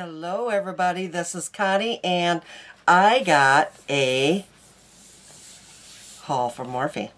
Hello everybody, this is Connie and I got a haul from Morphe.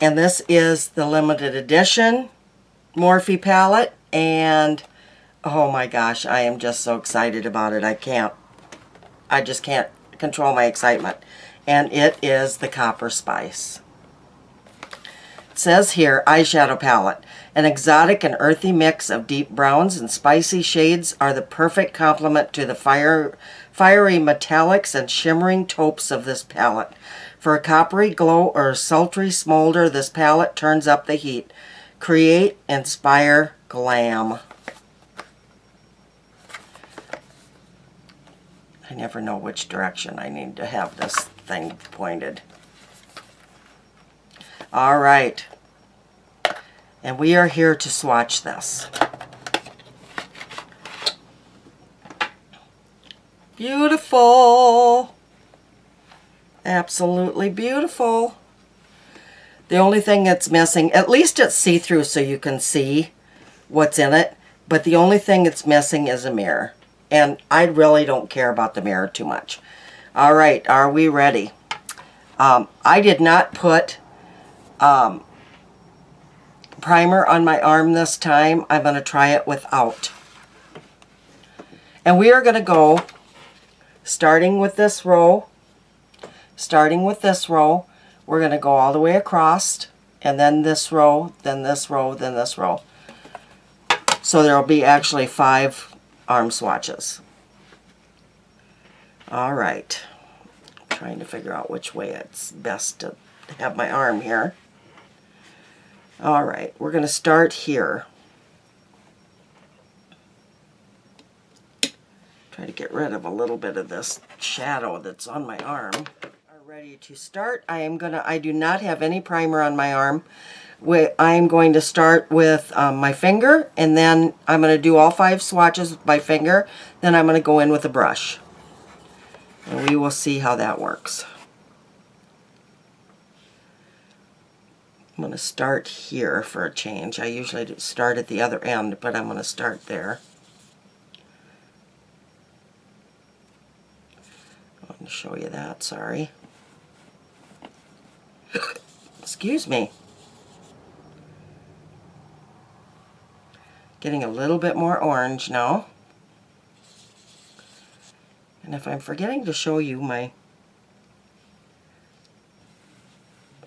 And this is the limited edition Morphe palette and oh my gosh, I am just so excited about it. I can't, I just can't control my excitement. And it is the Copper Spice. Says here, eyeshadow palette. An exotic and earthy mix of deep browns and spicy shades are the perfect complement to the fire, fiery metallics and shimmering taupes of this palette. For a coppery glow or a sultry smolder, this palette turns up the heat. Create, inspire, glam. I never know which direction I need to have this thing pointed. All right. And we are here to swatch this. Beautiful. Absolutely beautiful. The only thing that's missing, at least it's see-through so you can see what's in it, but the only thing it's missing is a mirror. And I really don't care about the mirror too much. All right, are we ready? Um, I did not put um, primer on my arm this time. I'm going to try it without. And we are going to go starting with this row, starting with this row, we're going to go all the way across and then this row, then this row, then this row. So there will be actually five arm swatches. All right. I'm trying to figure out which way it's best to have my arm here. All right, we're going to start here. Try to get rid of a little bit of this shadow that's on my arm. Are ready to start. I am gonna. I do not have any primer on my arm. I am going to start with um, my finger, and then I'm going to do all five swatches with my finger. Then I'm going to go in with a brush, and we will see how that works. I'm going to start here for a change. I usually start at the other end, but I'm going to start there. I want to show you that, sorry. Excuse me. Getting a little bit more orange now. And if I'm forgetting to show you my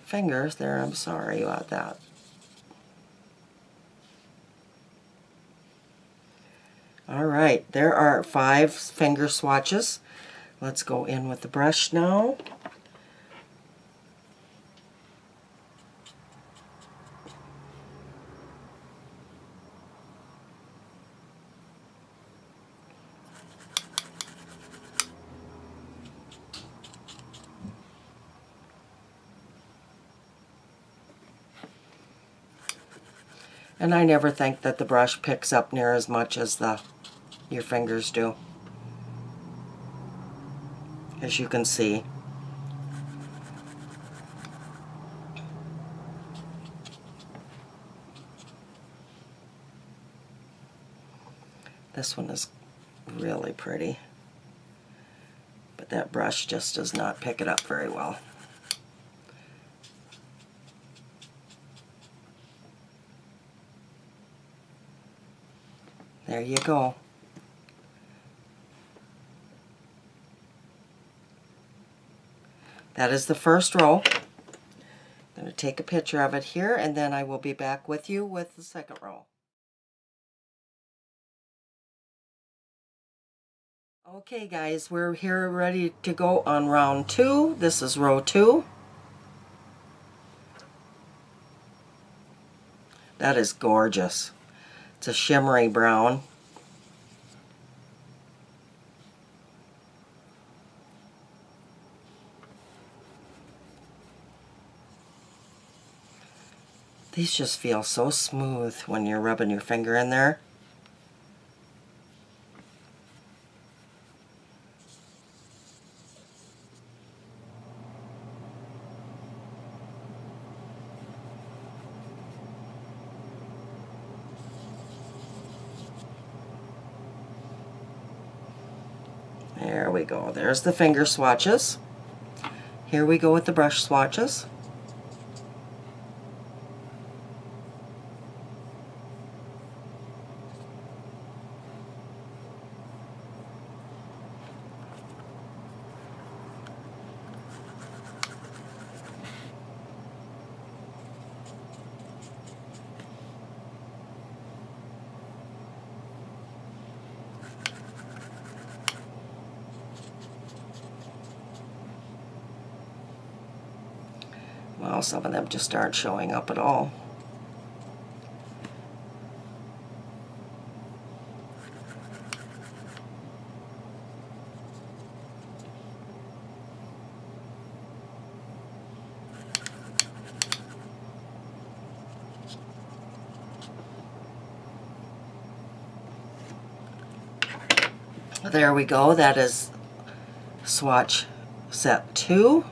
fingers there. I'm sorry about that. All right, there are five finger swatches. Let's go in with the brush now. And I never think that the brush picks up near as much as the your fingers do. As you can see. This one is really pretty. But that brush just does not pick it up very well. There you go. That is the first row. I'm going to take a picture of it here and then I will be back with you with the second row. Okay guys, we're here ready to go on round two. This is row two. That is gorgeous. It's a shimmery brown. These just feel so smooth when you're rubbing your finger in there. We go. There's the finger swatches. Here we go with the brush swatches. Some of them just aren't showing up at all. There we go. That is swatch set two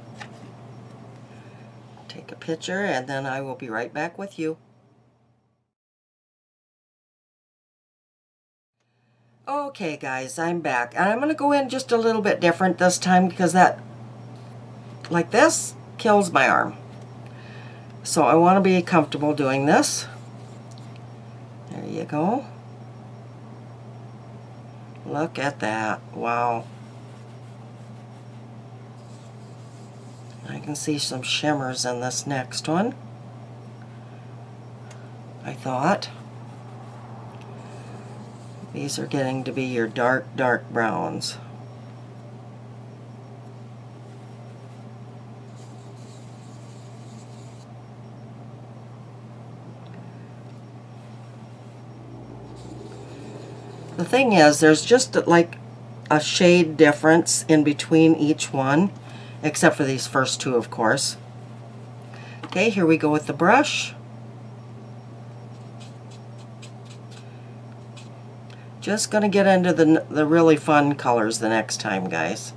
picture and then I will be right back with you. Okay guys, I'm back. And I'm going to go in just a little bit different this time because that, like this, kills my arm. So I want to be comfortable doing this. There you go. Look at that. Wow. I can see some shimmers in this next one. I thought. These are getting to be your dark, dark browns. The thing is, there's just like a shade difference in between each one except for these first two, of course. Okay, here we go with the brush. Just going to get into the, the really fun colors the next time, guys.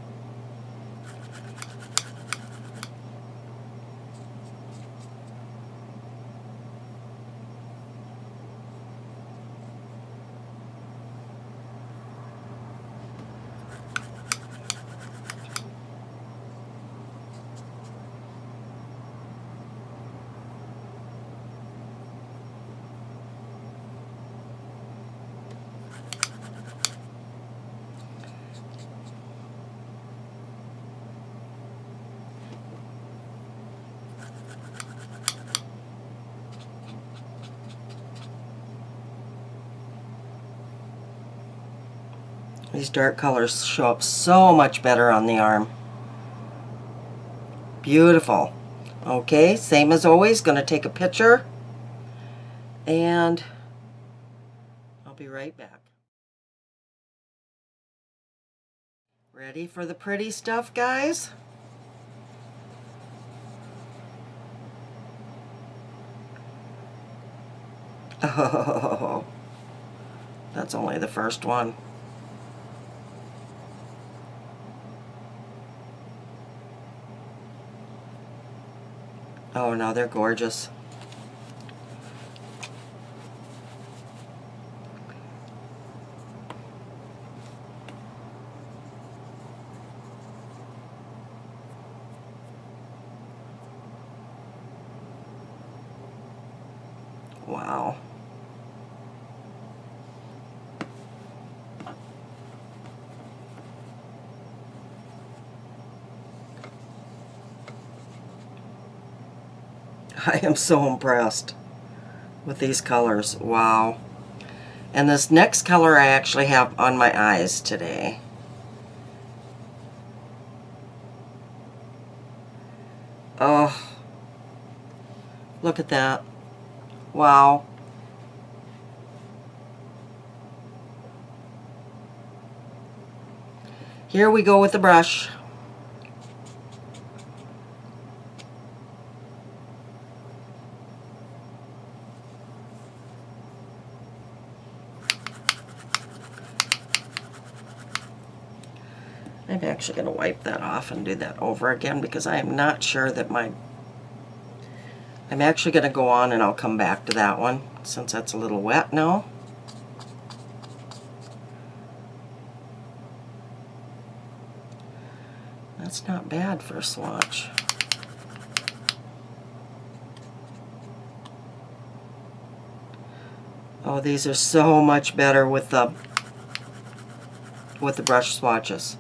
These dark colors show up so much better on the arm. Beautiful. Okay, same as always, going to take a picture and I'll be right back. Ready for the pretty stuff, guys? Oh, that's only the first one. Oh no, they're gorgeous. Wow. I am so impressed with these colors. Wow. And this next color I actually have on my eyes today. Oh, look at that. Wow. Here we go with the brush. I'm actually going to wipe that off and do that over again because I am not sure that my... I'm actually going to go on and I'll come back to that one since that's a little wet now. That's not bad for a swatch. Oh, these are so much better with the with the brush swatches.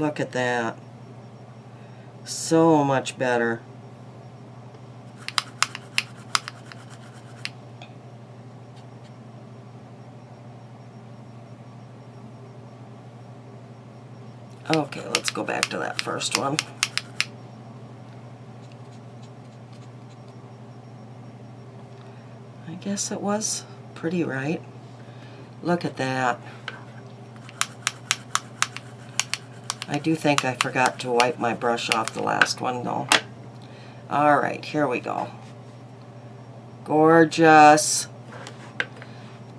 Look at that. So much better. Okay, let's go back to that first one. I guess it was pretty right. Look at that. I do think I forgot to wipe my brush off the last one though. Alright, here we go. Gorgeous.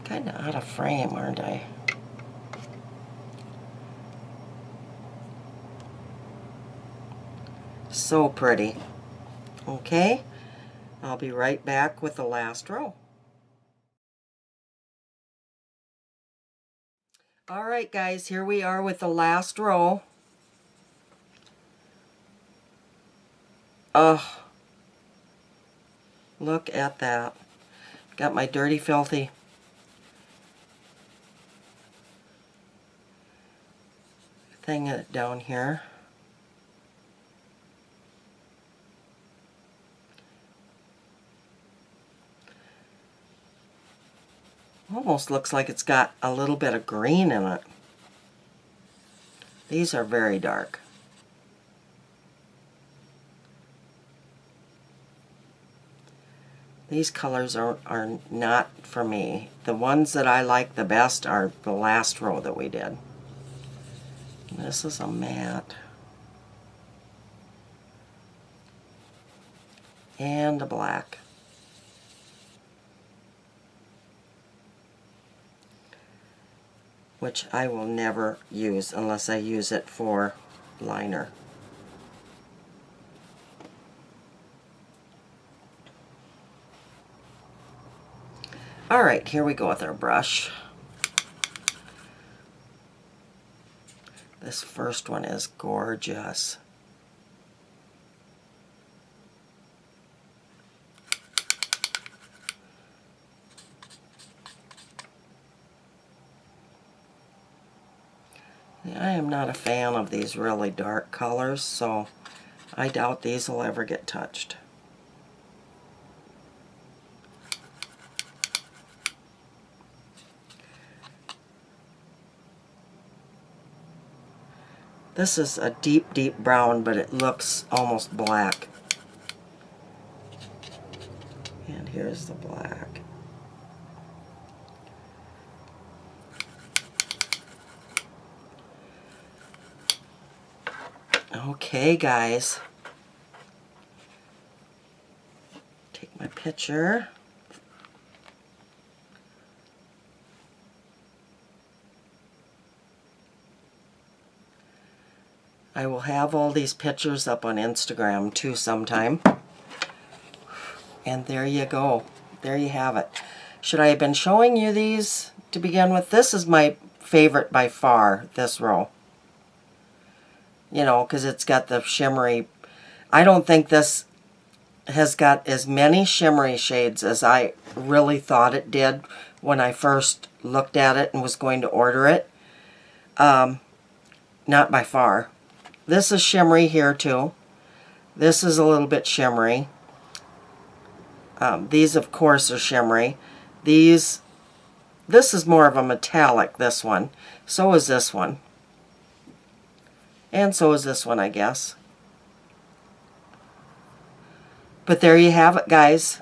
Kind of out of frame, aren't I? So pretty. Okay, I'll be right back with the last row. Alright guys, here we are with the last row. Oh, look at that. Got my dirty, filthy thing down here. Almost looks like it's got a little bit of green in it. These are very dark. These colors are, are not for me. The ones that I like the best are the last row that we did. This is a matte. And a black. which I will never use unless I use it for liner. Alright, here we go with our brush. This first one is gorgeous. I am not a fan of these really dark colors, so I doubt these will ever get touched. This is a deep, deep brown, but it looks almost black. And here's the black. Okay, guys. Take my picture. I will have all these pictures up on Instagram too sometime. And there you go. There you have it. Should I have been showing you these to begin with? This is my favorite by far, this row you know, because it's got the shimmery. I don't think this has got as many shimmery shades as I really thought it did when I first looked at it and was going to order it. Um, not by far. This is shimmery here too. This is a little bit shimmery. Um, these of course are shimmery. These, this is more of a metallic, this one. So is this one. And so is this one, I guess. But there you have it, guys.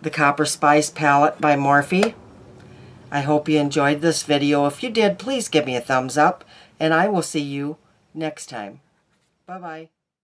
The Copper Spice palette by Morphe. I hope you enjoyed this video. If you did, please give me a thumbs up. And I will see you next time. Bye-bye.